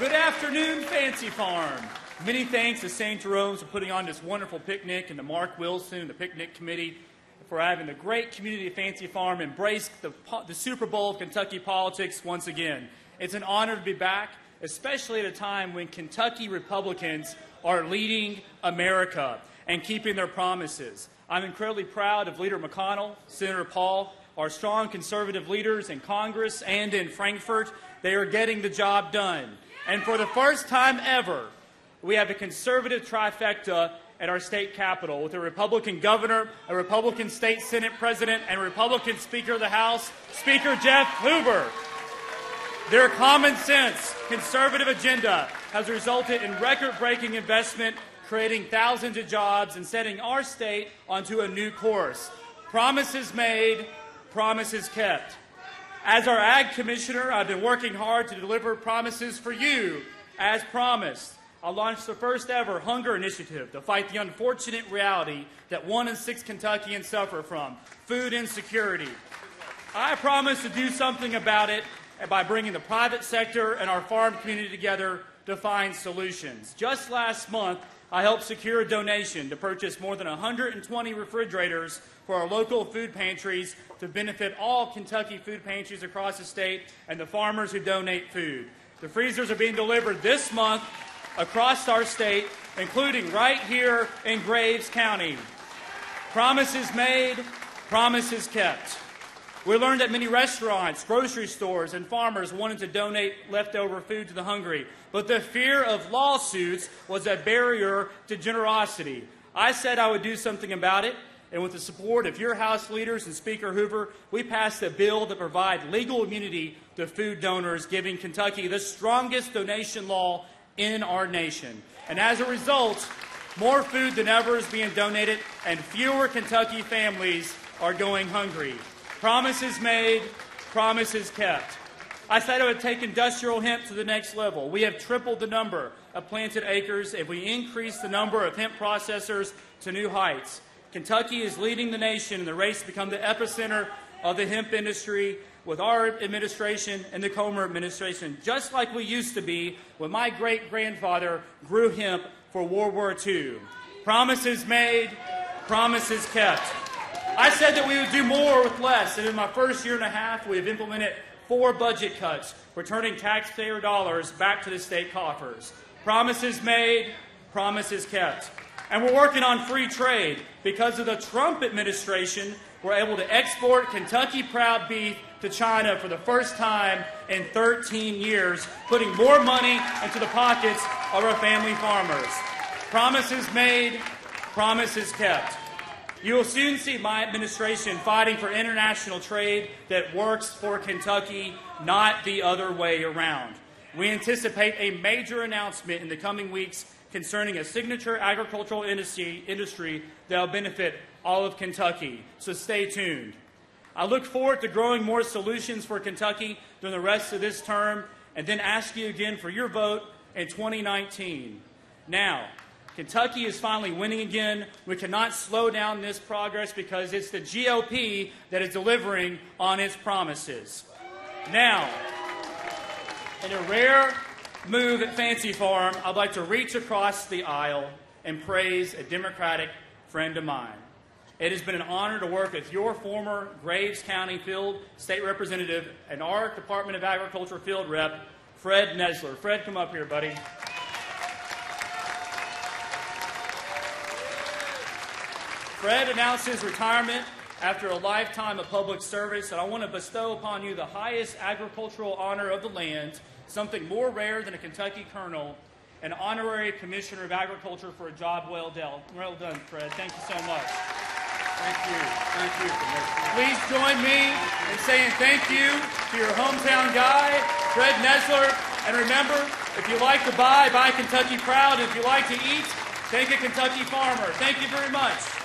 Good afternoon, Fancy Farm. Many thanks to St. Jerome's for putting on this wonderful picnic and to Mark Wilson and the picnic committee for having the great community of Fancy Farm embrace the, the Super Bowl of Kentucky politics once again. It's an honor to be back, especially at a time when Kentucky Republicans are leading America and keeping their promises. I'm incredibly proud of Leader McConnell, Senator Paul, our strong conservative leaders in Congress and in Frankfort. They are getting the job done. And for the first time ever, we have a conservative trifecta at our state capitol with a Republican governor, a Republican state Senate president, and Republican Speaker of the House, Speaker Jeff Hoover. Their common sense, conservative agenda has resulted in record breaking investment, creating thousands of jobs, and setting our state onto a new course. Promises made, promises kept. As our Ag Commissioner, I've been working hard to deliver promises for you, as promised. I launched the first ever hunger initiative to fight the unfortunate reality that one in six Kentuckians suffer from food insecurity. I promise to do something about it by bringing the private sector and our farm community together to find solutions. Just last month, I helped secure a donation to purchase more than 120 refrigerators for our local food pantries to benefit all Kentucky food pantries across the state and the farmers who donate food. The freezers are being delivered this month across our state, including right here in Graves County. Promises made, promises kept. We learned that many restaurants, grocery stores, and farmers wanted to donate leftover food to the hungry, but the fear of lawsuits was a barrier to generosity. I said I would do something about it, and with the support of your House leaders and Speaker Hoover, we passed a bill to provide legal immunity to food donors, giving Kentucky the strongest donation law in our nation. And as a result, more food than ever is being donated, and fewer Kentucky families are going hungry. Promises made, promises kept. I said I would take industrial hemp to the next level. We have tripled the number of planted acres if we increase the number of hemp processors to new heights. Kentucky is leading the nation in the race to become the epicenter of the hemp industry with our administration and the Comer administration, just like we used to be when my great grandfather grew hemp for World War II. Promises made, promises kept. I said that we would do more with less, and in my first year and a half, we have implemented four budget cuts, returning taxpayer dollars back to the state coffers. Promises made, promises kept. And we're working on free trade. Because of the Trump administration, we're able to export Kentucky Proud beef to China for the first time in 13 years, putting more money into the pockets of our family farmers. Promises made, promises kept. You will soon see my administration fighting for international trade that works for Kentucky, not the other way around. We anticipate a major announcement in the coming weeks concerning a signature agricultural industry, industry that will benefit all of Kentucky. So stay tuned. I look forward to growing more solutions for Kentucky during the rest of this term and then ask you again for your vote in 2019. Now, Kentucky is finally winning again. We cannot slow down this progress because it's the GOP that is delivering on its promises. Now, in a rare move at Fancy Farm, I'd like to reach across the aisle and praise a Democratic friend of mine. It has been an honor to work with your former Graves County field state representative and our Department of Agriculture field rep, Fred Nesler. Fred, come up here, buddy. Fred announced his retirement after a lifetime of public service, and I want to bestow upon you the highest agricultural honor of the land, something more rare than a Kentucky colonel, an honorary commissioner of agriculture for a job well done. Well done, Fred. Thank you so much. Thank you. Thank you. Please join me in saying thank you to your hometown guy, Fred Nesler. And remember, if you like to buy, buy Kentucky Proud. If you like to eat, thank a Kentucky farmer. Thank you very much.